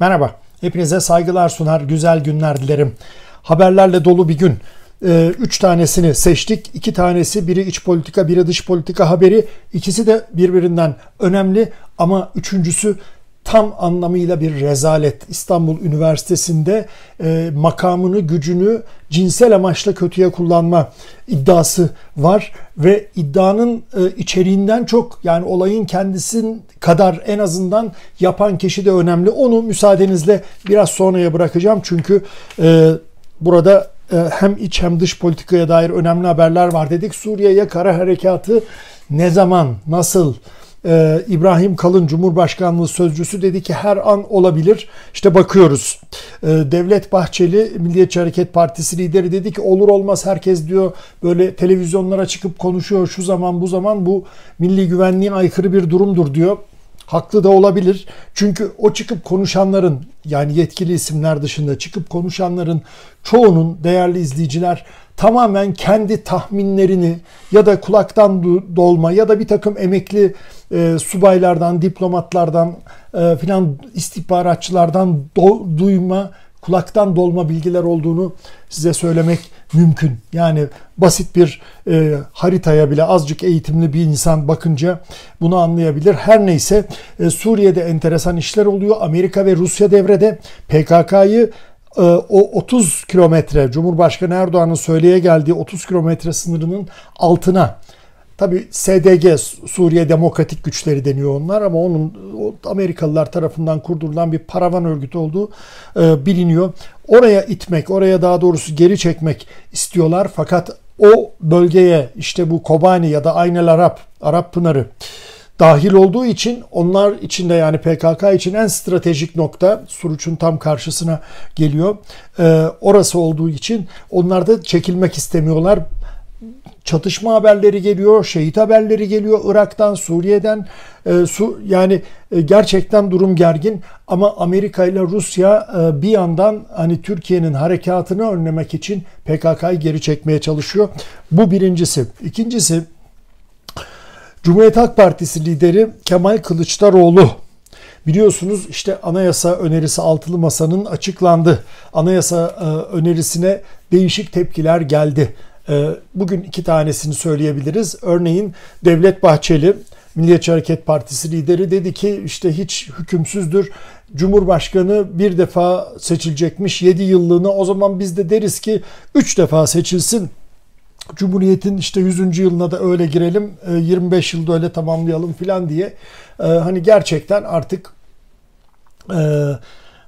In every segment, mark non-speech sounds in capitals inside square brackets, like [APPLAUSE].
Merhaba, hepinize saygılar sunar, güzel günler dilerim. Haberlerle dolu bir gün. Ee, üç tanesini seçtik. İki tanesi biri iç politika, biri dış politika haberi. İkisi de birbirinden önemli ama üçüncüsü tam anlamıyla bir rezalet. İstanbul Üniversitesi'nde e, makamını, gücünü cinsel amaçla kötüye kullanma iddiası var ve iddianın e, içeriğinden çok yani olayın kendisin kadar en azından yapan kişi de önemli. Onu müsaadenizle biraz sonraya bırakacağım çünkü e, burada e, hem iç hem dış politikaya dair önemli haberler var dedik. Suriye'ye kara harekatı ne zaman, nasıl, ee, İbrahim Kalın Cumhurbaşkanlığı sözcüsü dedi ki her an olabilir. İşte bakıyoruz. Ee, Devlet Bahçeli Milliyetçi Hareket Partisi lideri dedi ki olur olmaz herkes diyor böyle televizyonlara çıkıp konuşuyor şu zaman bu zaman bu milli güvenliğe aykırı bir durumdur diyor. Haklı da olabilir. Çünkü o çıkıp konuşanların yani yetkili isimler dışında çıkıp konuşanların çoğunun değerli izleyiciler tamamen kendi tahminlerini ya da kulaktan dolma ya da bir takım emekli e, subaylardan, diplomatlardan e, filan istihbaratçılardan do, duyma, kulaktan dolma bilgiler olduğunu size söylemek mümkün. Yani basit bir e, haritaya bile azıcık eğitimli bir insan bakınca bunu anlayabilir. Her neyse e, Suriye'de enteresan işler oluyor. Amerika ve Rusya devrede PKK'yı e, o 30 kilometre Cumhurbaşkanı Erdoğan'ın söyleye geldiği 30 kilometre sınırının altına Tabi SDG Suriye Demokratik Güçleri deniyor onlar ama onun Amerikalılar tarafından kurdurulan bir paravan örgütü olduğu e, biliniyor. Oraya itmek, oraya daha doğrusu geri çekmek istiyorlar fakat o bölgeye işte bu Kobani ya da Aynel Arap, Arap Pınarı dahil olduğu için onlar içinde yani PKK için en stratejik nokta Suruç'un tam karşısına geliyor. Ee, orası olduğu için onlar da çekilmek istemiyorlar çatışma haberleri geliyor, şehit haberleri geliyor Irak'tan, Suriye'den. E, su, yani e, gerçekten durum gergin ama Amerika ile Rusya e, bir yandan hani Türkiye'nin harekatını önlemek için PKK'yı geri çekmeye çalışıyor. Bu birincisi. İkincisi Cumhuriyet Halk Partisi lideri Kemal Kılıçdaroğlu Biliyorsunuz işte anayasa önerisi altılı masanın açıklandı. Anayasa e, önerisine değişik tepkiler geldi. Ee, bugün iki tanesini söyleyebiliriz. Örneğin Devlet Bahçeli, Milliyetçi Hareket Partisi lideri dedi ki işte hiç hükümsüzdür. Cumhurbaşkanı bir defa seçilecekmiş 7 yıllığına o zaman biz de deriz ki 3 defa seçilsin. Cumhuriyet'in işte 100. yılına da öyle girelim 25 ee, yılda öyle tamamlayalım filan diye ee, hani gerçekten artık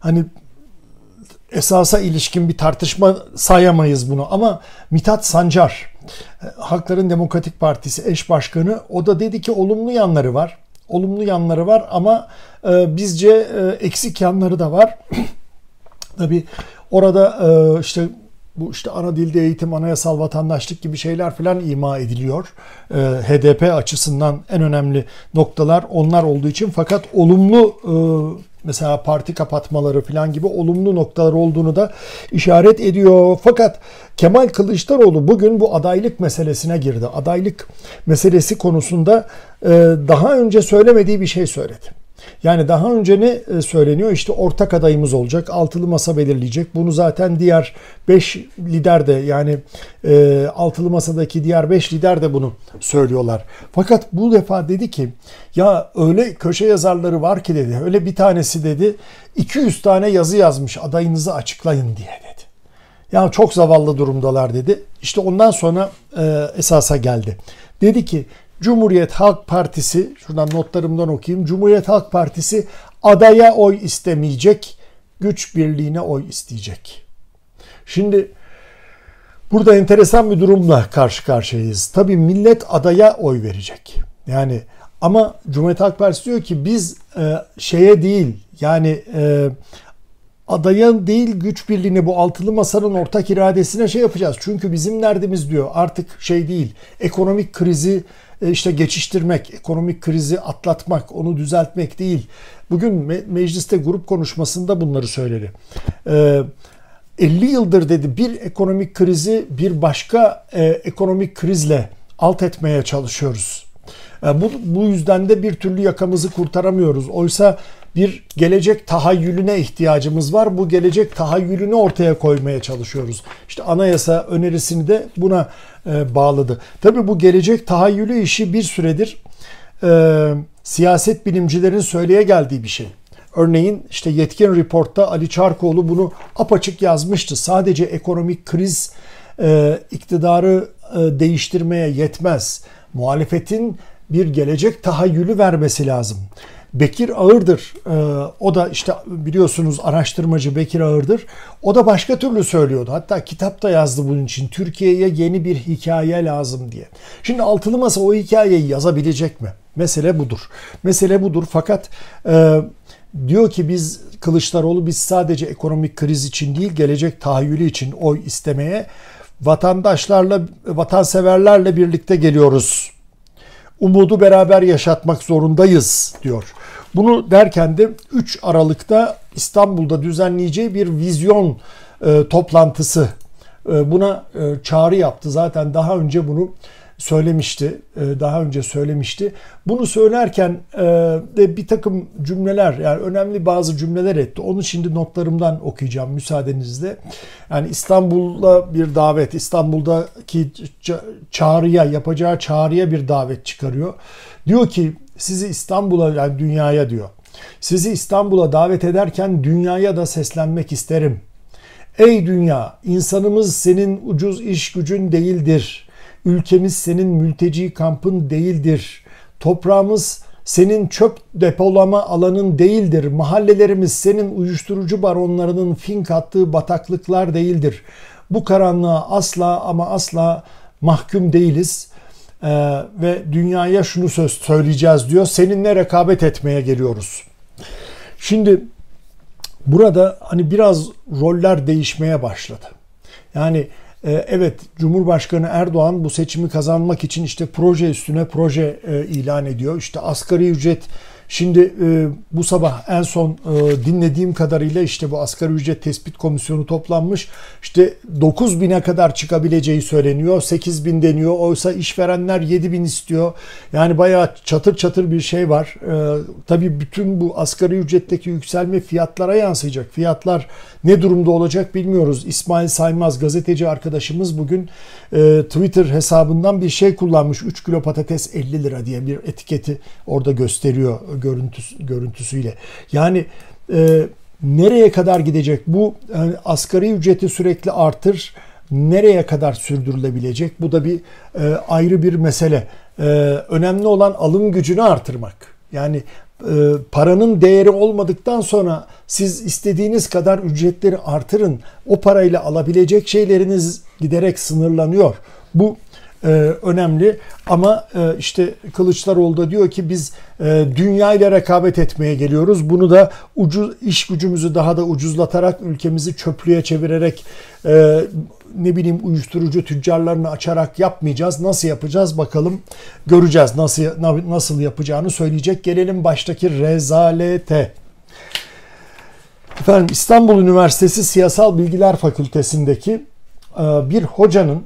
hani esasa ilişkin bir tartışma sayamayız bunu ama Mithat Sancar e, Hakların Demokratik Partisi eş başkanı o da dedi ki olumlu yanları var. Olumlu yanları var ama e, bizce e, eksik yanları da var. [CLEARS THROAT] Tabi orada e, işte bu işte ana dilde eğitim, anayasal vatandaşlık gibi şeyler filan ima ediliyor. E, HDP açısından en önemli noktalar onlar olduğu için fakat olumlu e, mesela parti kapatmaları falan gibi olumlu noktalar olduğunu da işaret ediyor. Fakat Kemal Kılıçdaroğlu bugün bu adaylık meselesine girdi. Adaylık meselesi konusunda e, daha önce söylemediği bir şey söyledi. Yani daha önce ne e, söyleniyor? İşte ortak adayımız olacak. Altılı masa belirleyecek. Bunu zaten diğer 5 lider de yani e, altılı masadaki diğer 5 lider de bunu söylüyorlar. Fakat bu defa dedi ki ya öyle köşe yazarları var ki dedi. Öyle bir tanesi dedi 200 tane yazı yazmış adayınızı açıklayın diye dedi. Ya çok zavallı durumdalar dedi. İşte ondan sonra e, esasa geldi. Dedi ki Cumhuriyet Halk Partisi, şuradan notlarımdan okuyayım. Cumhuriyet Halk Partisi adaya oy istemeyecek, güç birliğine oy isteyecek. Şimdi burada enteresan bir durumla karşı karşıyayız. Tabii millet adaya oy verecek. Yani ama Cumhuriyet Halk Partisi diyor ki biz e, şeye değil yani e, adaya değil güç birliğine bu altılı masanın ortak iradesine şey yapacağız. Çünkü bizim derdimiz diyor artık şey değil ekonomik krizi e, işte geçiştirmek, ekonomik krizi atlatmak, onu düzeltmek değil. Bugün mecliste grup konuşmasında bunları söyledi. 50 e, yıldır dedi bir ekonomik krizi bir başka e, ekonomik krizle alt etmeye çalışıyoruz. Bu, bu yüzden de bir türlü yakamızı kurtaramıyoruz. Oysa bir gelecek tahayyülüne ihtiyacımız var. Bu gelecek tahayyülünü ortaya koymaya çalışıyoruz. İşte anayasa önerisini de buna e, bağladı. Tabii bu gelecek tahayyülü işi bir süredir e, siyaset bilimcilerin söyleye geldiği bir şey. Örneğin işte yetkin raporta Ali Çarkoğlu bunu apaçık yazmıştı. Sadece ekonomik kriz e, iktidarı e, değiştirmeye yetmez. Muhalefetin bir gelecek tahayyülü vermesi lazım. Bekir Ağırdır, e, o da işte biliyorsunuz araştırmacı Bekir Ağırdır. O da başka türlü söylüyordu. Hatta kitapta yazdı bunun için. Türkiye'ye yeni bir hikaye lazım diye. Şimdi altılı masa o hikayeyi yazabilecek mi? Mesele budur. Mesele budur fakat e, diyor ki biz Kılıçdaroğlu biz sadece ekonomik kriz için değil gelecek tahayyülü için oy istemeye vatandaşlarla vatanseverlerle birlikte geliyoruz. Umudu beraber yaşatmak zorundayız diyor. Bunu derken de 3 Aralık'ta İstanbul'da düzenleyeceği bir vizyon e, toplantısı e, buna e, çağrı yaptı. Zaten daha önce bunu söylemişti. E, daha önce söylemişti. Bunu söylerken e, de bir takım cümleler yani önemli bazı cümleler etti. Onu şimdi notlarımdan okuyacağım müsaadenizle. Yani İstanbul'a bir davet, İstanbul'daki çağrıya, yapacağı çağrıya bir davet çıkarıyor. Diyor ki sizi İstanbul'a yani dünyaya diyor. Sizi İstanbul'a davet ederken dünyaya da seslenmek isterim. Ey dünya, insanımız senin ucuz iş gücün değildir.'' Ülkemiz senin mülteci kampın değildir. Toprağımız senin çöp depolama alanın değildir. Mahallelerimiz senin uyuşturucu baronlarının fink attığı bataklıklar değildir. Bu karanlığa asla ama asla mahkum değiliz. Ee, ve dünyaya şunu söz söyleyeceğiz diyor. Seninle rekabet etmeye geliyoruz. Şimdi burada hani biraz roller değişmeye başladı. Yani evet Cumhurbaşkanı Erdoğan bu seçimi kazanmak için işte proje üstüne proje e, ilan ediyor. İşte asgari ücret Şimdi e, bu sabah en son e, dinlediğim kadarıyla işte bu asgari ücret tespit komisyonu toplanmış. İşte 9 bine kadar çıkabileceği söyleniyor. 8 bin deniyor. Oysa işverenler 7 bin istiyor. Yani bayağı çatır çatır bir şey var. E, tabii bütün bu asgari ücretteki yükselme fiyatlara yansıyacak. Fiyatlar ne durumda olacak bilmiyoruz. İsmail Saymaz gazeteci arkadaşımız bugün e, Twitter hesabından bir şey kullanmış. 3 kilo patates 50 lira diye bir etiketi orada gösteriyor görüntüsü, görüntüsüyle. Yani e, nereye kadar gidecek? Bu yani asgari ücreti sürekli artır. Nereye kadar sürdürülebilecek? Bu da bir e, ayrı bir mesele. E, önemli olan alım gücünü artırmak. Yani e, paranın değeri olmadıktan sonra siz istediğiniz kadar ücretleri artırın. O parayla alabilecek şeyleriniz giderek sınırlanıyor. Bu e, önemli ama e, işte Kılıçdaroğlu da diyor ki biz e, dünya ile rekabet etmeye geliyoruz. Bunu da ucuz iş gücümüzü daha da ucuzlatarak ülkemizi çöplüğe çevirerek e, ne bileyim uyuşturucu tüccarlarını açarak yapmayacağız. Nasıl yapacağız bakalım göreceğiz. Nasıl nasıl yapacağını söyleyecek. Gelelim baştaki rezalete. Efendim İstanbul Üniversitesi Siyasal Bilgiler Fakültesindeki e, bir hocanın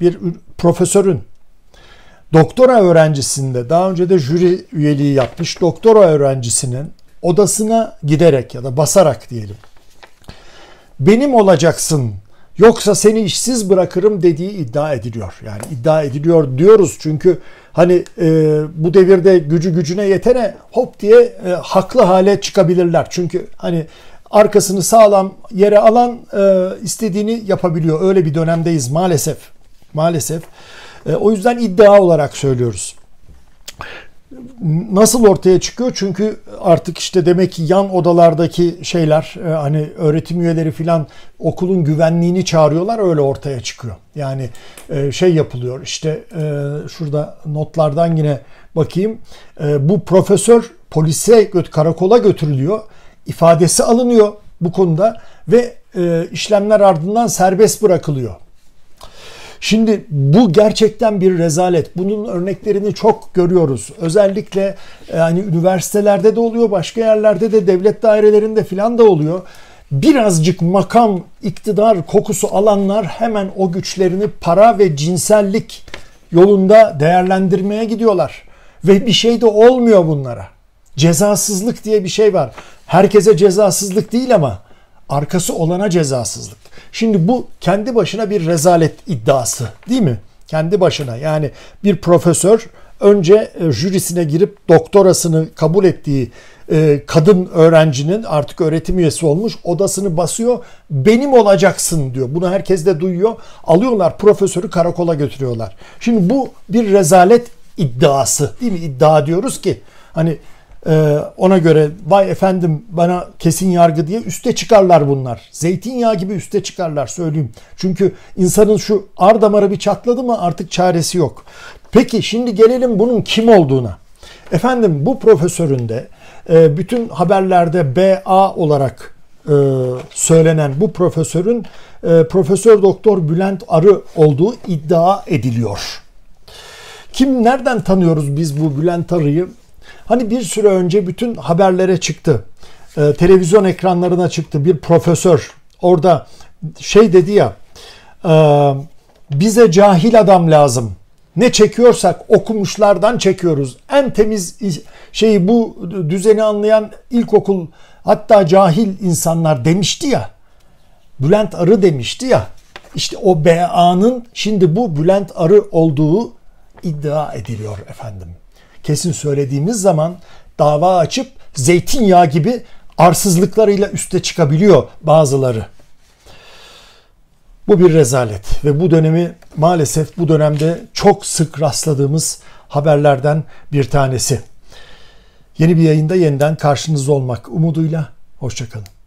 bir profesörün doktora öğrencisinde daha önce de jüri üyeliği yapmış doktora öğrencisinin odasına giderek ya da basarak diyelim benim olacaksın yoksa seni işsiz bırakırım dediği iddia ediliyor. Yani iddia ediliyor diyoruz çünkü hani e, bu devirde gücü gücüne yetene hop diye e, haklı hale çıkabilirler. Çünkü hani arkasını sağlam yere alan e, istediğini yapabiliyor. Öyle bir dönemdeyiz maalesef. Maalesef. E, o yüzden iddia olarak söylüyoruz. Nasıl ortaya çıkıyor? Çünkü artık işte demek ki yan odalardaki şeyler e, hani öğretim üyeleri filan okulun güvenliğini çağırıyorlar öyle ortaya çıkıyor. Yani e, şey yapılıyor işte şurada notlardan yine bakayım. Bu profesör polise karakola götürülüyor. ifadesi alınıyor bu konuda ve işlemler ardından serbest bırakılıyor. Şimdi bu gerçekten bir rezalet. Bunun örneklerini çok görüyoruz. Özellikle yani üniversitelerde de oluyor, başka yerlerde de devlet dairelerinde filan da oluyor. Birazcık makam, iktidar kokusu alanlar hemen o güçlerini para ve cinsellik yolunda değerlendirmeye gidiyorlar. Ve bir şey de olmuyor bunlara. Cezasızlık diye bir şey var. Herkese cezasızlık değil ama arkası olana cezasızlık. Şimdi bu kendi başına bir rezalet iddiası değil mi? Kendi başına yani bir profesör önce e, jürisine girip doktorasını kabul ettiği e, kadın öğrencinin artık öğretim üyesi olmuş odasını basıyor. Benim olacaksın diyor. Bunu herkes de duyuyor. Alıyorlar profesörü karakola götürüyorlar. Şimdi bu bir rezalet iddiası değil mi? İddia diyoruz ki hani e, ona göre vay efendim bana kesin yargı diye üste çıkarlar bunlar. Zeytinyağı gibi üste çıkarlar söyleyeyim. Çünkü insanın şu ar damarı bir çatladı mı artık çaresi yok. Peki şimdi gelelim bunun kim olduğuna. Efendim bu profesörün de e, bütün haberlerde BA olarak e, söylenen bu profesörün e, Profesör Doktor Bülent Arı olduğu iddia ediliyor. Kim nereden tanıyoruz biz bu Bülent Arı'yı? Hani bir süre önce bütün haberlere çıktı. televizyon ekranlarına çıktı bir profesör. Orada şey dedi ya bize cahil adam lazım. Ne çekiyorsak okumuşlardan çekiyoruz. En temiz şeyi bu düzeni anlayan ilkokul hatta cahil insanlar demişti ya. Bülent Arı demişti ya. İşte o BA'nın şimdi bu Bülent Arı olduğu iddia ediliyor efendim. Kesin söylediğimiz zaman dava açıp zeytinyağı gibi arsızlıklarıyla üste çıkabiliyor bazıları. Bu bir rezalet ve bu dönemi maalesef bu dönemde çok sık rastladığımız haberlerden bir tanesi. Yeni bir yayında yeniden karşınızda olmak umuduyla hoşçakalın.